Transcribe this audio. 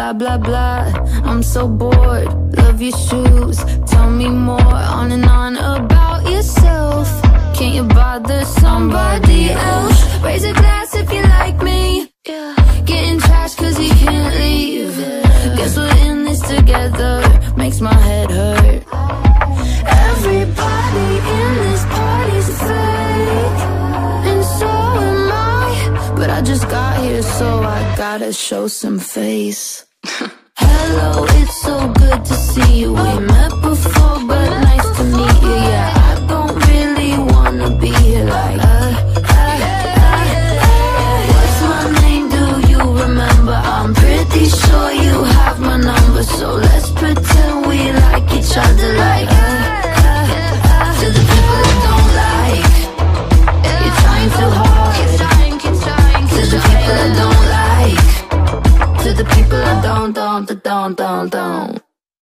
blah blah blah. I'm so bored. Love your shoes. Tell me more on and on about yourself. Can't you bother somebody else? Raise a glass if you like me. Yeah. Getting trashed cause you can't leave. Guess we're in this together. Makes my head hurt. Everybody in this party's fake. And so am I. But I just got here, so I gotta show some face. Hello, it's so good to see you. We met before, but nice to meet you. Yeah, I don't really wanna be here like. Uh, uh, uh. What's my name? Do you remember? I'm pretty sure you have my number, so let's pretend we like each other people that don't